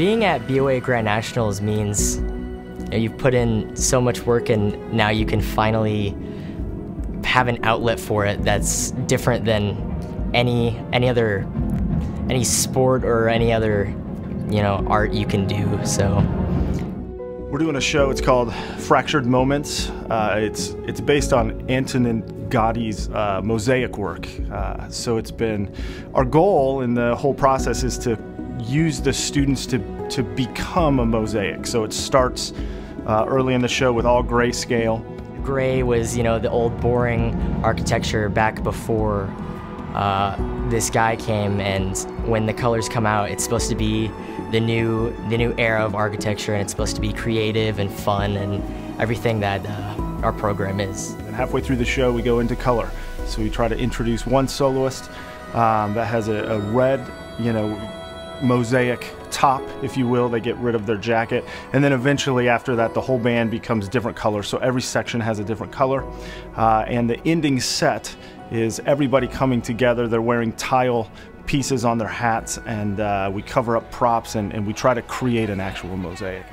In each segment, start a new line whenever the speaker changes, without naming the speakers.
Being at BOA Grand Nationals means you know, you've put in so much work and now you can finally have an outlet for it that's different than any any other any sport or any other you know art you can do so
we're doing a show it's called fractured moments. Uh, it's it's based on antonin Gaudi's uh, mosaic work. Uh, so it's been our goal in the whole process is to use the students to to become a mosaic. So it starts uh, early in the show with all grayscale.
Gray was you know the old boring architecture back before uh, this guy came and when the colors come out it's supposed to be the new the new era of architecture and it's supposed to be creative and fun and everything that uh, our program is.
And halfway through the show we go into color so we try to introduce one soloist um, that has a, a red you know mosaic top, if you will. They get rid of their jacket. And then eventually after that, the whole band becomes different colors. So every section has a different color. Uh, and the ending set is everybody coming together. They're wearing tile pieces on their hats and uh, we cover up props and, and we try to create an actual mosaic.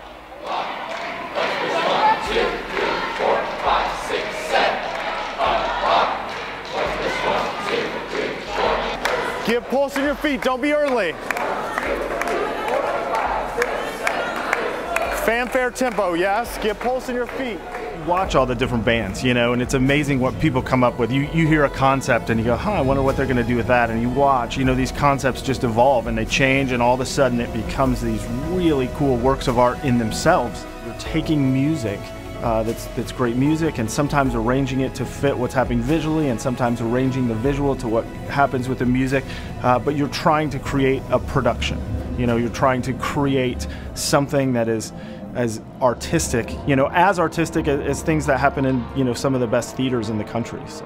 Get pulse in your feet, don't be early. Fanfare tempo, yes. Get pulse in your feet.
Watch all the different bands, you know, and it's amazing what people come up with. You, you hear a concept and you go, huh, I wonder what they're going to do with that. And you watch, you know, these concepts just evolve and they change, and all of a sudden it becomes these really cool works of art in themselves. You're taking music uh, that's, that's great music and sometimes arranging it to fit what's happening visually and sometimes arranging the visual to what happens with the music, uh, but you're trying to create a production. You know, you're trying to create something that is as artistic, you know, as artistic as, as, things that happen in, you know, some of the best theaters in the country. So.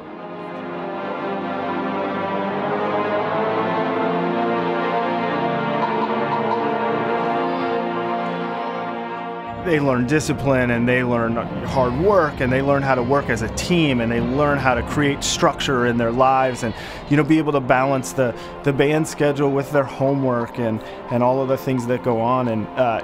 They learn discipline and they learn hard work and they learn how to work as a team and they learn how to create structure in their lives and you know be able to balance the the band schedule with their homework and and all of the things that go on and uh,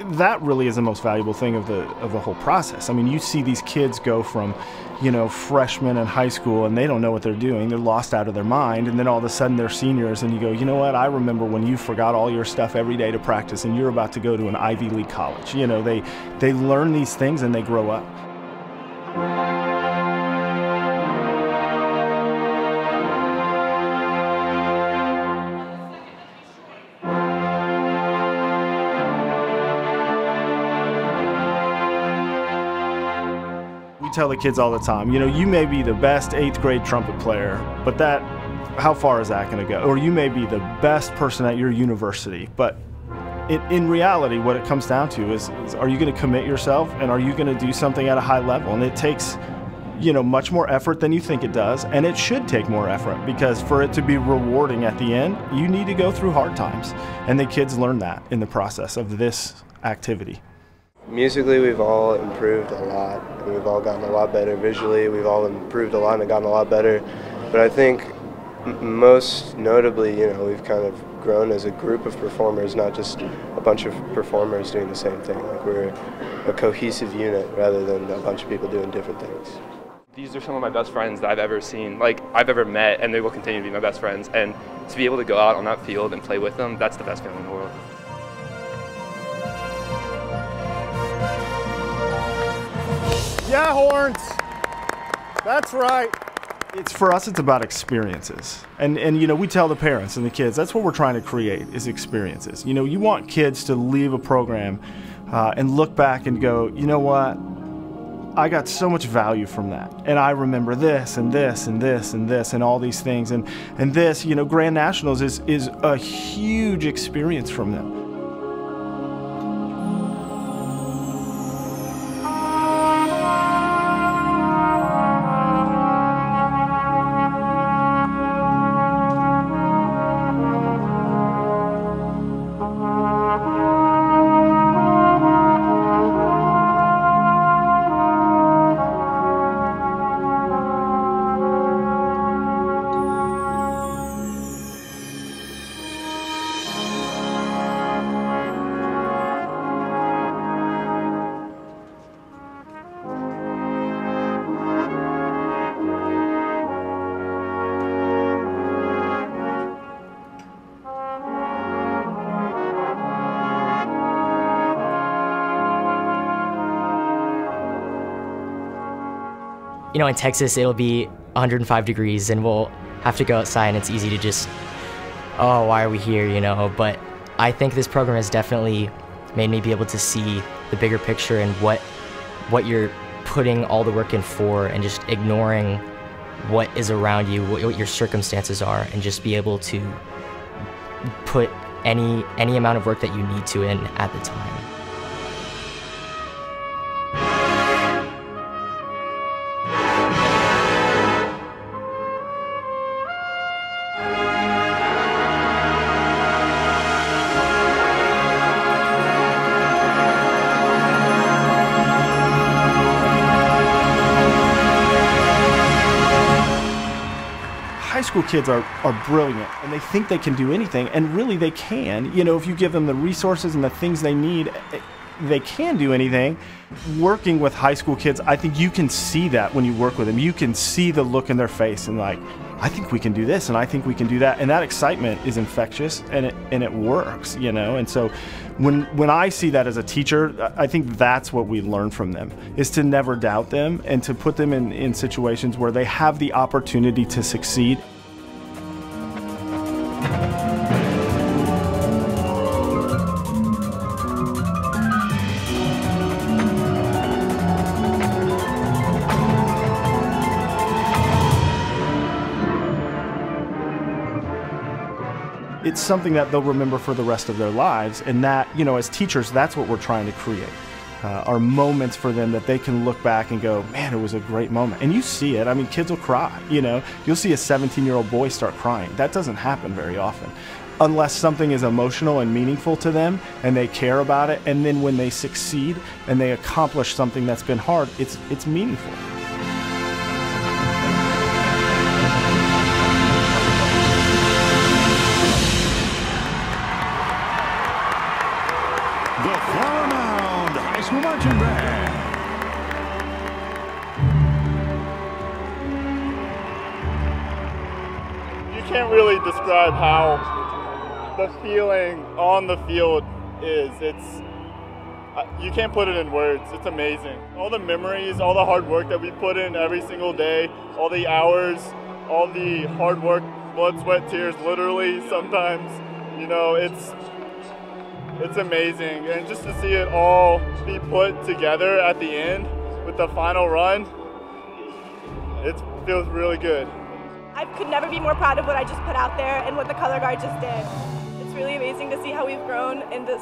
that really is the most valuable thing of the of the whole process. I mean, you see these kids go from, you know, freshmen in high school and they don't know what they're doing. They're lost out of their mind, and then all of a sudden they're seniors, and you go, you know what? I remember when you forgot all your stuff every day to practice, and you're about to go to an Ivy League college. You know, they they learn these things and they grow up. We tell the kids all the time, you know, you may be the best eighth grade trumpet player, but that, how far is that going to go? Or you may be the best person at your university, but in, in reality, what it comes down to is, is are you going to commit yourself and are you going to do something at a high level? And it takes, you know, much more effort than you think it does, and it should take more effort because for it to be rewarding at the end, you need to go through hard times. And the kids learn that in the process of this activity.
Musically, we've all improved a lot, and we've all gotten a lot better visually. We've all improved a lot and gotten a lot better. But I think most notably, you know, we've kind of grown as a group of performers, not just a bunch of performers doing the same thing. Like we're a cohesive unit rather than a bunch of people doing different things.
These are some of my best friends that I've ever seen, like I've ever met, and they will continue to be my best friends. And to be able to go out on that field and play with them, that's the best feeling in the world.
Yeah, horns. That's right.
It's for us. It's about experiences, and and you know we tell the parents and the kids that's what we're trying to create is experiences. You know, you want kids to leave a program uh, and look back and go, you know what, I got so much value from that. And I remember this and this and this and this and all these things. And, and this, you know, Grand Nationals is, is a huge experience from them.
You know, in Texas, it'll be 105 degrees and we'll have to go outside and it's easy to just, oh, why are we here, you know? But I think this program has definitely made me be able to see the bigger picture and what, what you're putting all the work in for and just ignoring what is around you, what, what your circumstances are, and just be able to put any any amount of work that you need to in at the time.
High school kids are, are brilliant and they think they can do anything and really they can. You know if you give them the resources and the things they need they can do anything. Working with high school kids i think you can see that when you work with them. You can see the look in their face and like i think we can do this and i think we can do that. And that excitement is infectious and it and it works you know? And so when when i see that as a teacher i think that's what we learn from them is to never doubt them and to put them in in situations where they have the opportunity to succeed it's something that they'll remember for the rest of their lives. And that, you know, as teachers, that's what we're trying to create. Uh, are moments for them that they can look back and go, man, it was a great moment. And you see it. I mean, kids will cry. You know, you'll see a 17 year old boy start crying. That doesn't happen very often. Unless something is emotional and meaningful to them and they care about it. And then when they succeed and they accomplish something that's been hard, it's, it's meaningful.
Can't really describe how the feeling on the field is. It's uh, you can't put it in words. It's amazing. All the memories, all the hard work that we put in every single day, all the hours, all the hard work, blood, sweat, tears, literally sometimes. You know, it's it's amazing, and just to see it all be put together at the end with the final run, it feels really good.
I could never be more proud of what I just put out there and what the color guard just did. It's really amazing to see how we've grown and to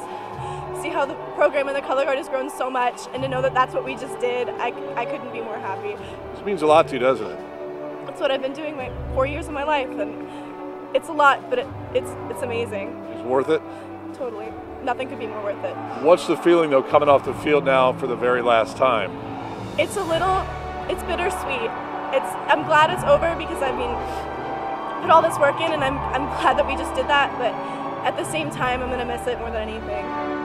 see how the program and the color guard has grown so much and to know that that's what we just did. I, I couldn't be more happy.
This means a lot to you, doesn't it?
That's what I've been doing my four years of my life and it's a lot, but it, it's, it's amazing.
It's worth it.
Totally. Nothing could be more worth it.
What's the feeling though coming off the field now for the very last time?
It's a little, it's bittersweet. It's, I'm glad it's over because I mean, put all this work in and I'm, I'm glad that we just did that, but at the same time, I'm gonna miss it more than anything.